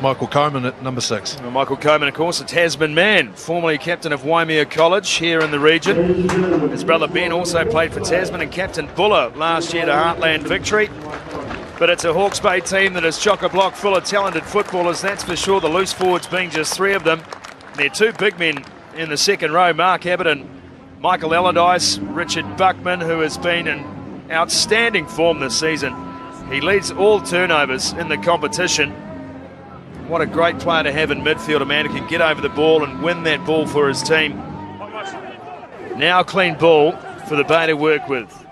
Michael Coleman at number six. Well, Michael Coleman, of course, a Tasman man, formerly captain of Waimea College here in the region. His brother Ben also played for Tasman and captain Buller last year to Heartland victory. But it's a Hawke's Bay team that is chock-a-block full of talented footballers, that's for sure. The loose forwards being just three of them. They're two big men in the second row, Mark Abbott and Michael Allardice, Richard Buckman, who has been in outstanding form this season. He leads all turnovers in the competition. What a great player to have in midfield, a man who can get over the ball and win that ball for his team. Now clean ball for the Bay to work with.